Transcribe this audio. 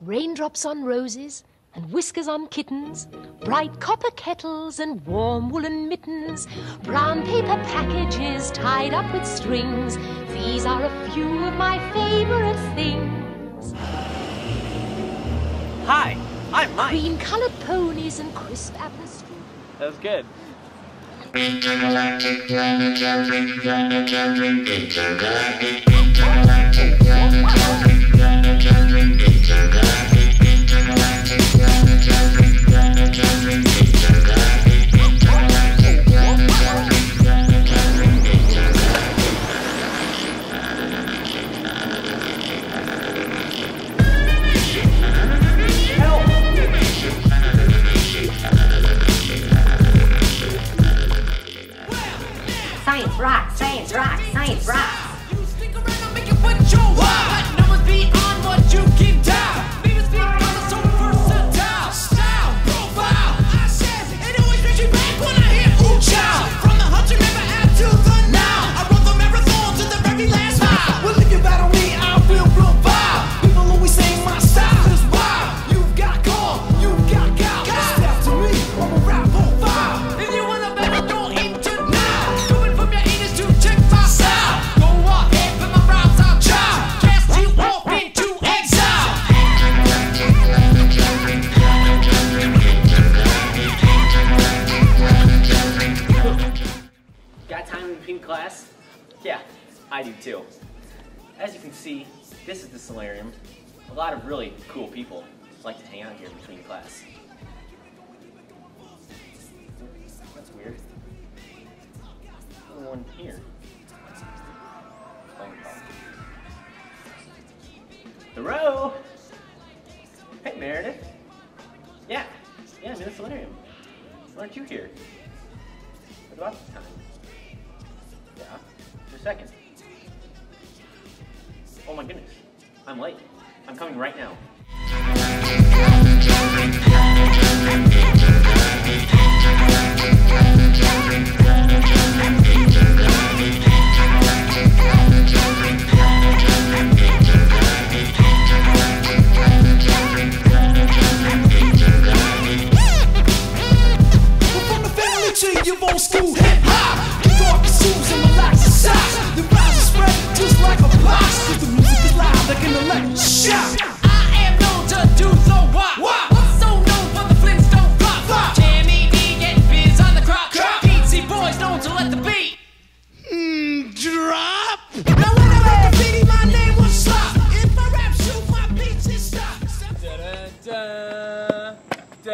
raindrops on roses and whiskers on kittens, bright copper kettles and warm woolen mittens, brown paper packages tied up with strings. These are a few of my favorite things. Hi, I'm Mike. Green colored ponies and crisp apple strudel. That was good. Science rocks, science rocks, science rock, science, stick Yeah, I do too. As you can see, this is the solarium. A lot of really cool people like to hang out here between class. That's weird. No one here. Thoreau! Hey, Meredith. Yeah, yeah, I'm in the solarium. Why aren't you here? What about this time? Second. Oh my goodness, I'm late. I'm coming right now.